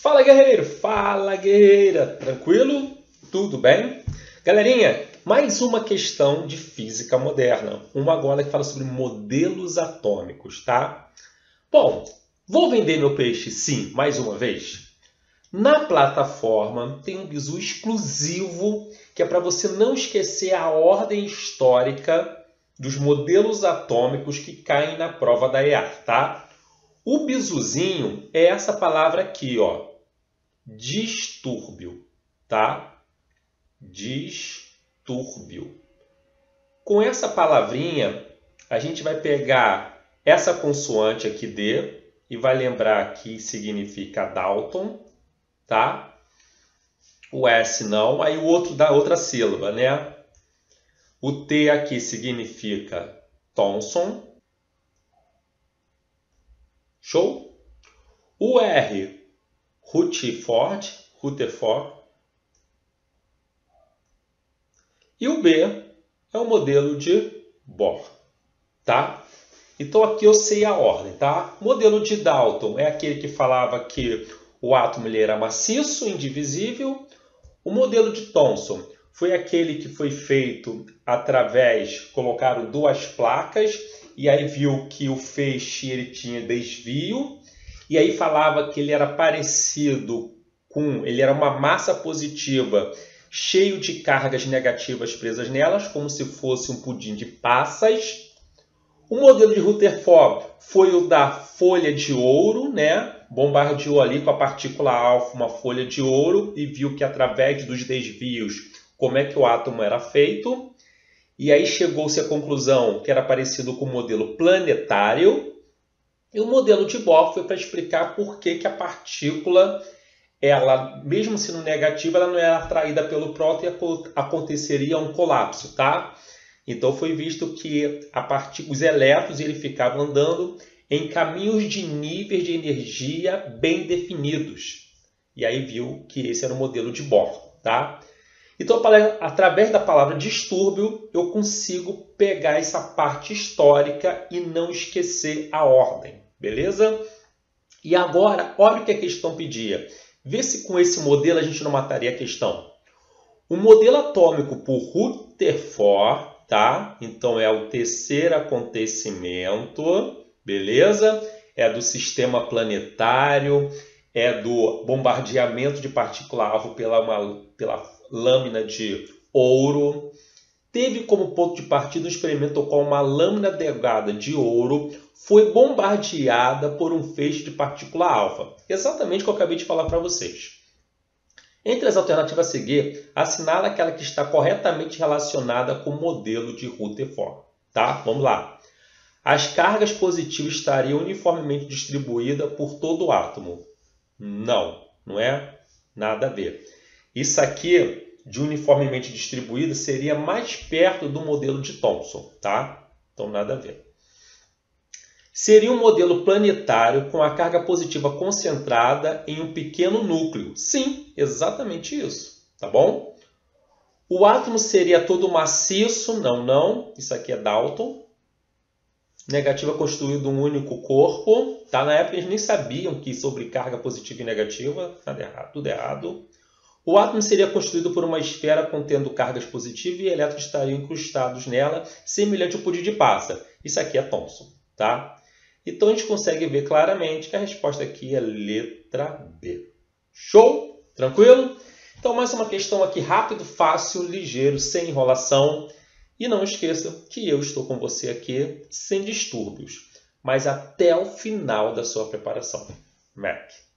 Fala guerreiro, fala guerreira, tranquilo? Tudo bem? Galerinha, mais uma questão de física moderna, uma agora que fala sobre modelos atômicos, tá? Bom, vou vender meu peixe sim, mais uma vez? Na plataforma tem um bizu exclusivo que é para você não esquecer a ordem histórica dos modelos atômicos que caem na prova da EAR, tá? O bizuzinho é essa palavra aqui, ó. Distúrbio, tá? Distúrbio. Com essa palavrinha, a gente vai pegar essa consoante aqui D e vai lembrar que significa Dalton, tá? O S não, aí o outro da outra sílaba, né? O T aqui significa Thomson, Show? O R, Rutherford, Rutherford. E o B é o modelo de Bohr, tá? Então aqui eu sei a ordem, tá? O modelo de Dalton é aquele que falava que o átomo era maciço, indivisível. O modelo de Thomson foi aquele que foi feito através, colocaram duas placas e aí viu que o feixe ele tinha desvio, e aí falava que ele era parecido com, ele era uma massa positiva cheio de cargas negativas presas nelas, como se fosse um pudim de passas. O modelo de Rutherford foi o da folha de ouro, né? Bombardeou ali com a partícula alfa uma folha de ouro e viu que através dos desvios como é que o átomo era feito. E aí chegou-se à conclusão que era parecido com o modelo planetário. E o modelo de Bohr foi para explicar por que, que a partícula, ela, mesmo sendo negativa, ela não era atraída pelo próton e aconteceria um colapso, tá? Então foi visto que os elétrons ele ficavam andando em caminhos de níveis de energia bem definidos. E aí viu que esse era o modelo de Bohr, tá? Então, através da palavra distúrbio, eu consigo pegar essa parte histórica e não esquecer a ordem, beleza? E agora, olha o que a questão pedia. Vê se com esse modelo a gente não mataria a questão. O modelo atômico por Rutherford, tá? Então é o terceiro acontecimento, beleza? É do sistema planetário, é do bombardeamento de partícula-alvo pela, uma, pela lâmina de ouro. Teve como ponto de partida um experimento com uma lâmina delgada de ouro foi bombardeada por um feixe de partícula alfa. Exatamente o que eu acabei de falar para vocês. Entre as alternativas a seguir, assinala aquela que está corretamente relacionada com o modelo de Rutherford. Tá? Vamos lá. As cargas positivas estariam uniformemente distribuídas por todo o átomo. Não, não é nada a ver. Isso aqui, de uniformemente distribuído, seria mais perto do modelo de Thomson, tá? Então, nada a ver. Seria um modelo planetário com a carga positiva concentrada em um pequeno núcleo. Sim, exatamente isso, tá bom? O átomo seria todo maciço? Não, não. Isso aqui é Dalton. Negativa constituído um único corpo. Tá? Na época eles nem sabiam que sobre carga positiva e negativa. Nada errado, tudo errado. O átomo seria constituído por uma esfera contendo cargas positivas e elétrons estariam incrustados nela, semelhante ao pudim de passa. Isso aqui é Thomson, tá? Então a gente consegue ver claramente que a resposta aqui é letra B. Show? Tranquilo? Então mais uma questão aqui rápido, fácil, ligeiro, sem enrolação. E não esqueça que eu estou com você aqui sem distúrbios, mas até o final da sua preparação. Mac.